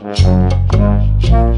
Glad,